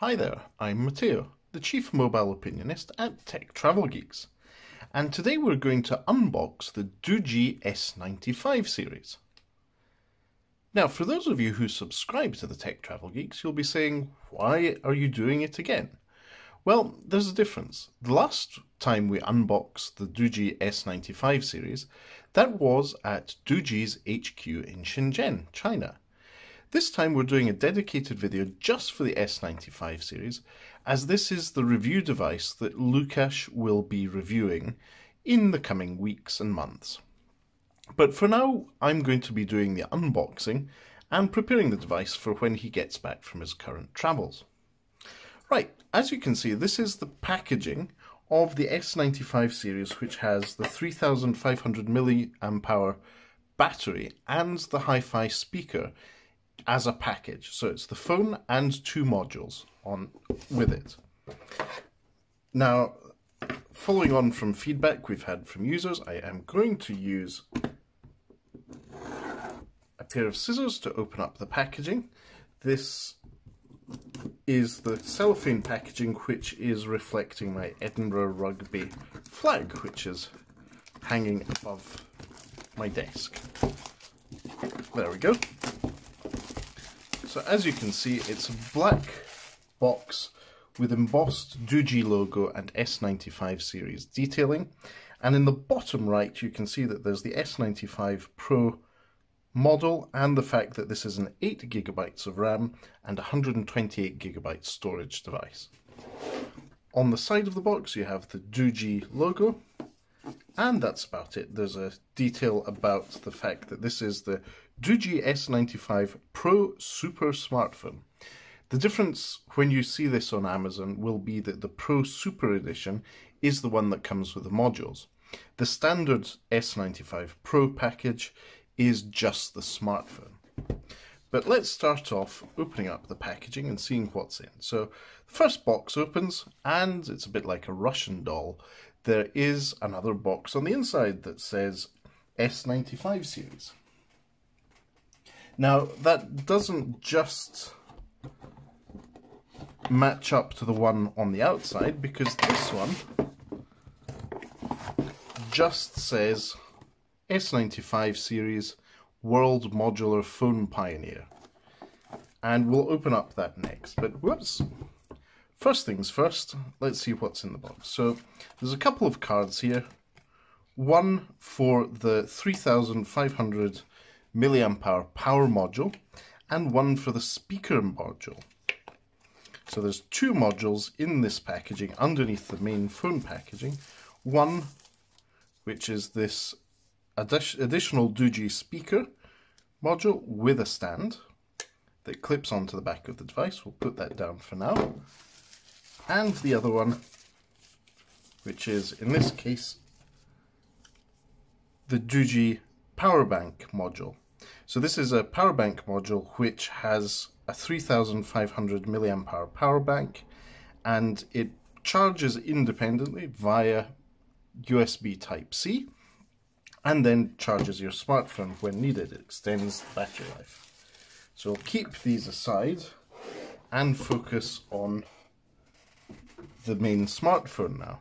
Hi there, I'm Matteo, the Chief Mobile Opinionist at Tech Travel Geeks, and today we're going to unbox the Doogee S95 series. Now, for those of you who subscribe to the Tech Travel Geeks, you'll be saying, why are you doing it again? Well, there's a difference. The last time we unboxed the Doogee S95 series, that was at Doogee's HQ in Shenzhen, China. This time we're doing a dedicated video just for the S95 series, as this is the review device that Lukasz will be reviewing in the coming weeks and months. But for now, I'm going to be doing the unboxing and preparing the device for when he gets back from his current travels. Right, as you can see, this is the packaging of the S95 series, which has the 3500 milliamp hour battery and the hi-fi speaker as a package. So it's the phone and two modules on with it. Now, following on from feedback we've had from users, I am going to use a pair of scissors to open up the packaging. This is the cellophane packaging which is reflecting my Edinburgh Rugby flag which is hanging above my desk. There we go. So as you can see, it's a black box with embossed Doogee logo and S95 series detailing. And in the bottom right, you can see that there's the S95 Pro model and the fact that this is an 8 gigabytes of RAM and 128 gigabytes storage device. On the side of the box, you have the Doogee logo, and that's about it. There's a detail about the fact that this is the Doogee S95 Pro Super Smartphone. The difference when you see this on Amazon will be that the Pro Super Edition is the one that comes with the modules. The standard S95 Pro package is just the smartphone. But let's start off opening up the packaging and seeing what's in. So the first box opens and it's a bit like a Russian doll. There is another box on the inside that says S95 series. Now, that doesn't just match up to the one on the outside because this one just says S95 series World Modular Phone Pioneer. And we'll open up that next. But whoops. First things first, let's see what's in the box. So there's a couple of cards here. One for the 3500 milliamp hour power module and one for the speaker module. So there's two modules in this packaging underneath the main phone packaging. One, which is this additional Doogee speaker module with a stand that clips onto the back of the device. We'll put that down for now. And the other one, which is, in this case, the Doogee power bank module. So this is a power bank module which has a 3500 milliamp hour power bank and it charges independently via USB Type-C and then charges your smartphone when needed. It extends battery life. So keep these aside and focus on the main smartphone now.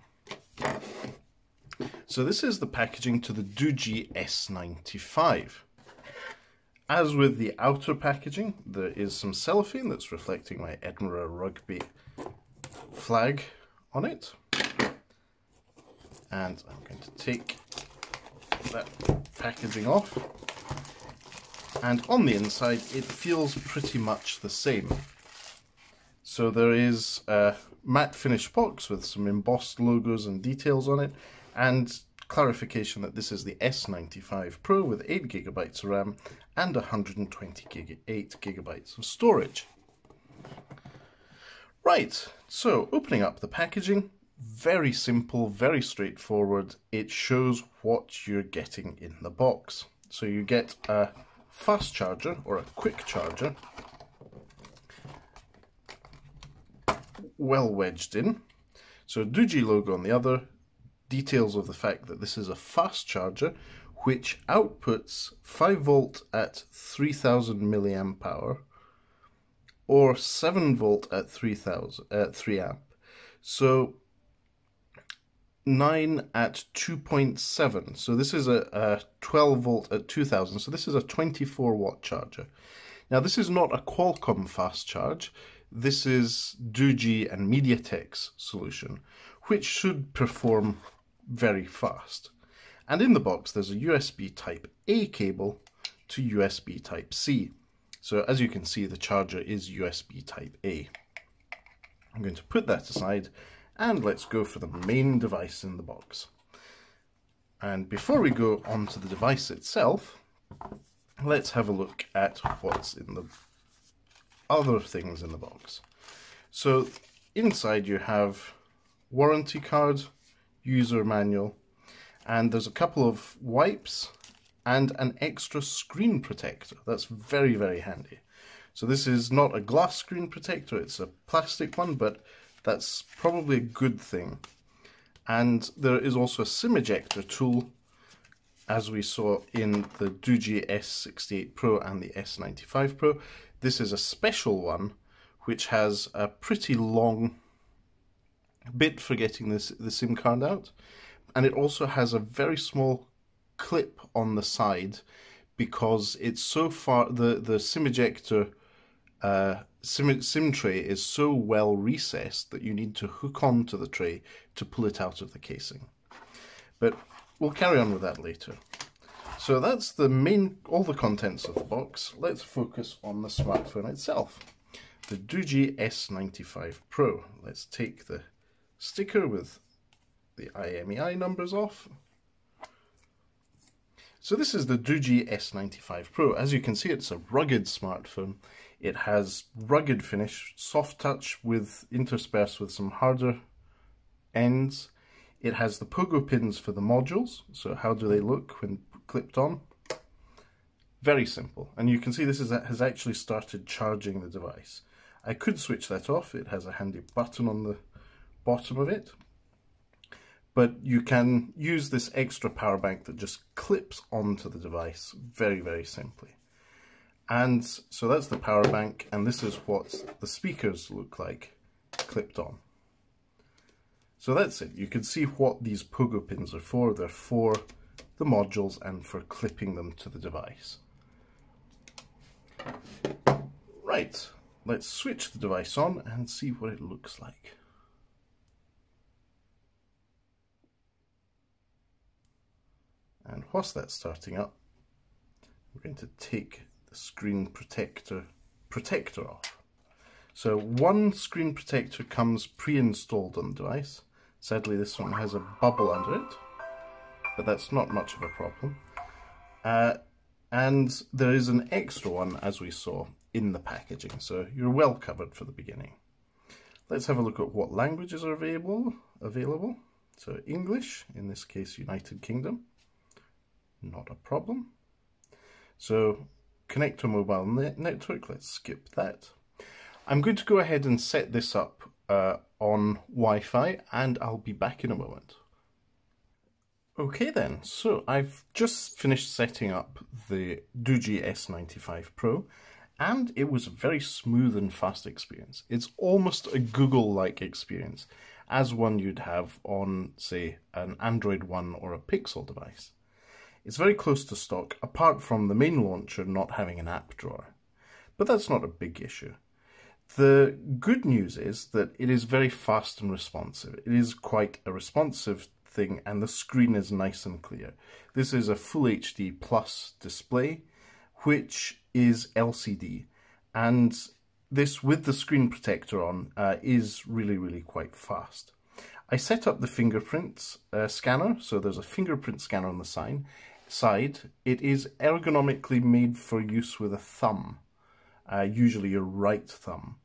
So this is the packaging to the Doogee S95. As with the outer packaging, there is some cellophane that's reflecting my Edinburgh Rugby flag on it. And I'm going to take that packaging off. And on the inside, it feels pretty much the same. So there is a matte finish box with some embossed logos and details on it, and clarification that this is the S95 Pro with 8 gigabytes of RAM and 128 gigabytes of storage. Right, so opening up the packaging, very simple, very straightforward. It shows what you're getting in the box. So you get a fast charger or a quick charger, well wedged in. So Doogee logo on the other, details of the fact that this is a fast charger which outputs 5 volt at 3000 milliamp hour or 7 volt at 3000 at 3 amp. So 9 at 2.7. So this is a, a 12 volt at 2000. So this is a 24 watt charger. Now this is not a Qualcomm fast charge. This is Doogee and MediaTek's solution, which should perform very fast. And in the box there's a USB type A cable to USB type C. So as you can see the charger is USB type A. I'm going to put that aside and let's go for the main device in the box. And before we go on to the device itself, let's have a look at what's in the other things in the box. So inside you have warranty card, user manual, and there's a couple of wipes and an extra screen protector. That's very, very handy. So this is not a glass screen protector, it's a plastic one, but that's probably a good thing. And there is also a SIM ejector tool, as we saw in the Doogee S68 Pro and the S95 Pro. This is a special one, which has a pretty long bit for getting this, the SIM card out. And it also has a very small clip on the side because it's so far, the, the SIM ejector uh, SIM, SIM tray is so well recessed that you need to hook onto the tray to pull it out of the casing. But we'll carry on with that later. So that's the main, all the contents of the box. Let's focus on the smartphone itself. The Doogee S95 Pro. Let's take the sticker with the IMEI numbers off. So this is the Doogee S95 Pro. As you can see, it's a rugged smartphone. It has rugged finish, soft touch with interspersed with some harder ends. It has the pogo pins for the modules. So how do they look when clipped on? Very simple. And you can see this is, has actually started charging the device. I could switch that off. It has a handy button on the bottom of it. But you can use this extra power bank that just clips onto the device very, very simply. And so that's the power bank, and this is what the speakers look like clipped on. So that's it. You can see what these pogo pins are for. They're for the modules and for clipping them to the device. Right, let's switch the device on and see what it looks like. And whilst that's starting up, we're going to take the screen protector protector off. So one screen protector comes pre-installed on the device. Sadly this one has a bubble under it, but that's not much of a problem. Uh, and there is an extra one, as we saw, in the packaging, so you're well covered for the beginning. Let's have a look at what languages are available. available. So English, in this case United Kingdom, not a problem. So connect to a mobile net network. Let's skip that. I'm going to go ahead and set this up uh, on Wi-Fi and I'll be back in a moment. Okay then, so I've just finished setting up the Doogee S95 Pro and it was a very smooth and fast experience. It's almost a Google-like experience as one you'd have on, say, an Android One or a Pixel device. It's very close to stock, apart from the main launcher not having an app drawer. But that's not a big issue. The good news is that it is very fast and responsive. It is quite a responsive thing and the screen is nice and clear. This is a Full HD Plus display, which is LCD. And this, with the screen protector on, uh, is really, really quite fast. I set up the fingerprint uh, scanner, so there's a fingerprint scanner on the sign side, it is ergonomically made for use with a thumb, uh, usually your right thumb.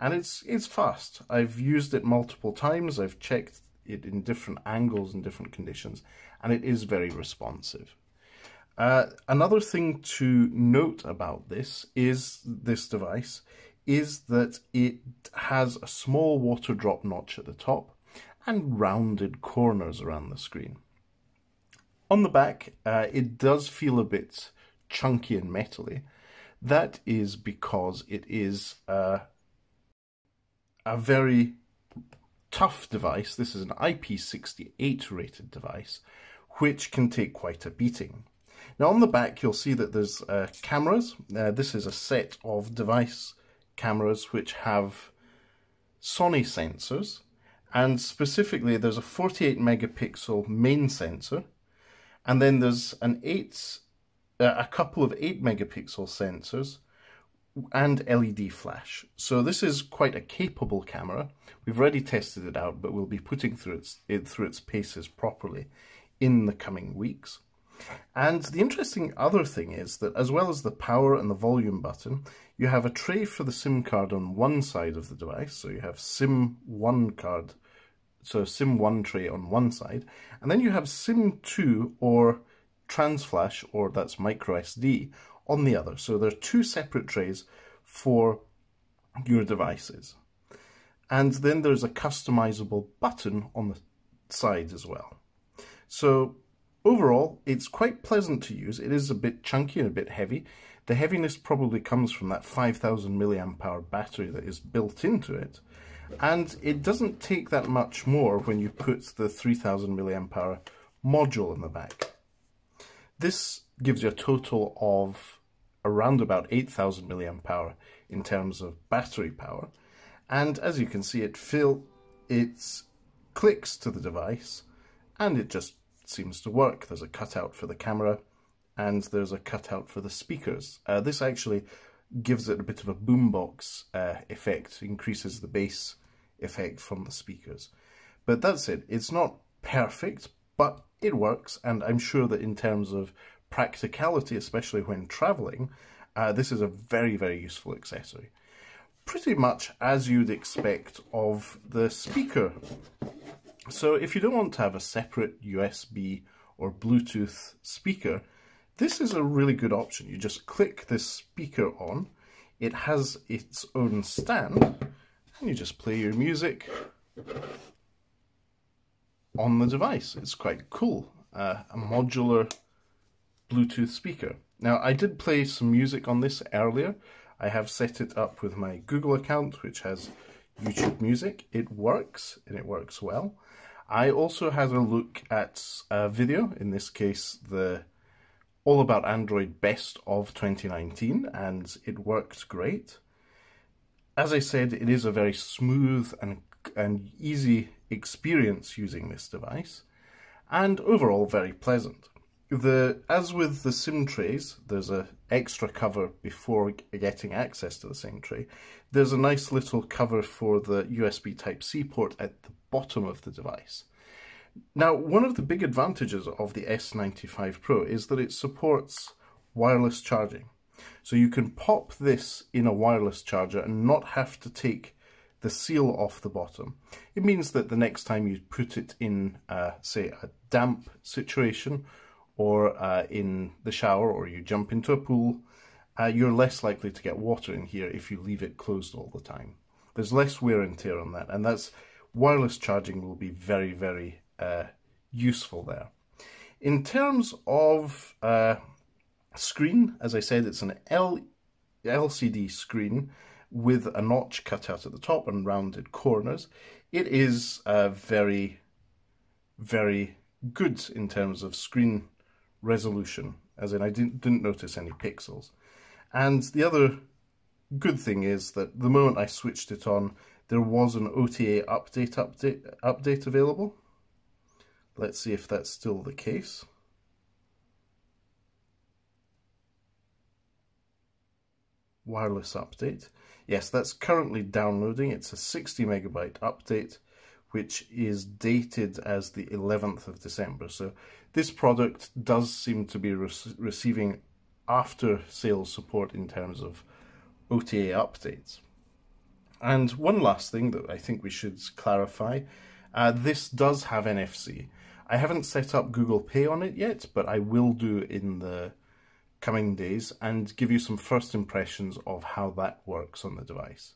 And it's, it's fast. I've used it multiple times, I've checked it in different angles and different conditions, and it is very responsive. Uh, another thing to note about this is this device is that it has a small water drop notch at the top and rounded corners around the screen. On the back, uh, it does feel a bit chunky and metally. That is because it is a, a very tough device. This is an IP68 rated device, which can take quite a beating. Now on the back you'll see that there's uh, cameras. Uh, this is a set of device cameras which have Sony sensors and specifically there's a 48 megapixel main sensor and then there's an 8 uh, a couple of 8 megapixel sensors and LED flash. So this is quite a capable camera. We've already tested it out, but we'll be putting through its, it through its paces properly in the coming weeks. And the interesting other thing is that as well as the power and the volume button, you have a tray for the SIM card on one side of the device. So you have SIM 1 card, so SIM 1 tray on one side, and then you have SIM 2 or Transflash, or that's micro SD, on the other. So there are two separate trays for your devices. And then there's a customizable button on the side as well. So overall, it's quite pleasant to use. It is a bit chunky and a bit heavy. The heaviness probably comes from that 5000 milliamp hour battery that is built into it. And it doesn't take that much more when you put the 3000 milliamp hour module in the back. This gives you a total of around about 8000 milliamp hour in terms of battery power. And as you can see, it fill it clicks to the device and it just seems to work. There's a cutout for the camera and there's a cutout for the speakers. Uh, this actually gives it a bit of a boombox uh, effect, increases the bass effect from the speakers. But that's it. It's not perfect, but it works, and I'm sure that in terms of practicality, especially when traveling, uh, this is a very, very useful accessory. Pretty much as you'd expect of the speaker. So if you don't want to have a separate USB or Bluetooth speaker, this is a really good option. You just click this speaker on, it has its own stand, and you just play your music on the device. It's quite cool. Uh, a modular Bluetooth speaker. Now, I did play some music on this earlier. I have set it up with my Google account, which has YouTube Music. It works, and it works well. I also had a look at a video, in this case, the All About Android Best of 2019, and it worked great. As I said, it is a very smooth and, and easy experience using this device, and overall very pleasant. The As with the SIM trays, there's a extra cover before getting access to the SIM tray. There's a nice little cover for the USB Type-C port at the bottom of the device. Now, one of the big advantages of the S95 Pro is that it supports wireless charging. So you can pop this in a wireless charger and not have to take the seal off the bottom. It means that the next time you put it in, uh, say, a damp situation or uh, in the shower or you jump into a pool, uh, you're less likely to get water in here if you leave it closed all the time. There's less wear and tear on that, and that's wireless charging will be very, very uh, useful there. In terms of uh, screen, as I said, it's an L LCD screen with a notch cut out at the top and rounded corners. It is uh, very, very good in terms of screen resolution, as in I didn't, didn't notice any pixels. And the other good thing is that the moment I switched it on, there was an OTA update update update available. Let's see if that's still the case. Wireless update. Yes, that's currently downloading. It's a 60 megabyte update, which is dated as the 11th of December. So this product does seem to be re receiving after sales support in terms of OTA updates. And one last thing that I think we should clarify, uh, this does have NFC. I haven't set up Google Pay on it yet, but I will do in the coming days and give you some first impressions of how that works on the device.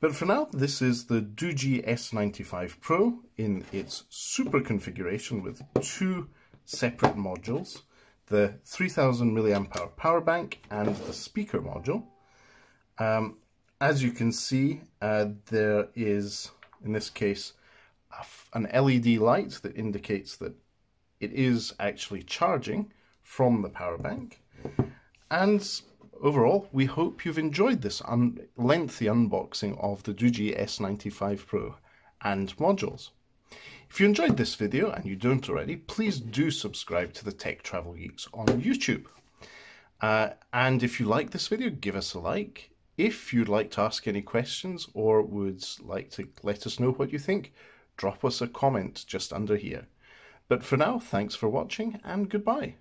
But for now, this is the Doogee S95 Pro in its super configuration with two separate modules. the 3000 milliamp hour power bank and the speaker module. Um, as you can see, uh, there is, in this case, an LED light that indicates that it is actually charging from the power bank. And overall, we hope you've enjoyed this un lengthy unboxing of the Doogee S95 Pro and modules. If you enjoyed this video and you don't already, please do subscribe to the Tech Travel Geeks on YouTube. Uh, and if you like this video, give us a like. If you'd like to ask any questions or would like to let us know what you think, drop us a comment just under here. But for now, thanks for watching and goodbye.